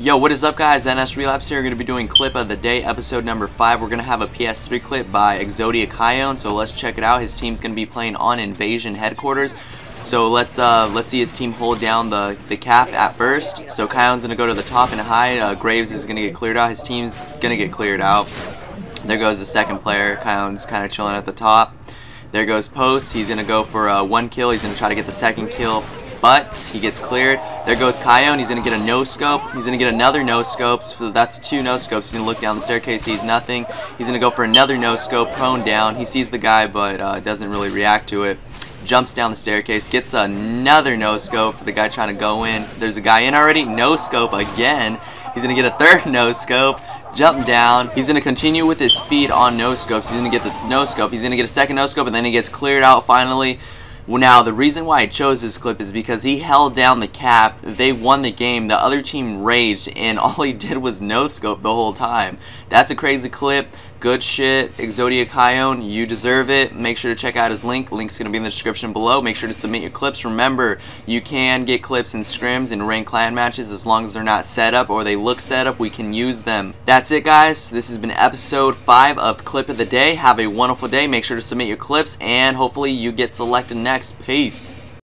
Yo, what is up guys? NS Relapse here. We're going to be doing clip of the day, episode number 5. We're going to have a PS3 clip by Exodia Kion, so let's check it out. His team's going to be playing on Invasion Headquarters. So let's uh, let's see his team hold down the, the cap at first. So Kion's going to go to the top and hide. Uh, Graves is going to get cleared out. His team's going to get cleared out. There goes the second player. Kion's kind of chilling at the top. There goes Post. He's going to go for uh, one kill. He's going to try to get the second kill but he gets cleared. There goes Kion. He's going to get a no-scope. He's going to get another no-scope. So that's two no-scopes. He's going to look down the staircase, sees nothing. He's going to go for another no-scope, prone down. He sees the guy, but uh, doesn't really react to it. Jumps down the staircase, gets another no-scope for the guy trying to go in. There's a guy in already. No-scope again. He's going to get a third no-scope jump down. He's going to continue with his feed on no scopes. He's going to get the no scope. He's going to get a second no scope, and then he gets cleared out finally. Now, the reason why I chose this clip is because he held down the cap, they won the game, the other team raged, and all he did was no-scope the whole time. That's a crazy clip. Good shit. Exodia Kion, you deserve it. Make sure to check out his link. Link's going to be in the description below. Make sure to submit your clips. Remember, you can get clips in scrims and ranked clan matches as long as they're not set up or they look set up. We can use them. That's it, guys. This has been episode 5 of Clip of the Day. Have a wonderful day. Make sure to submit your clips, and hopefully you get selected next. Peace.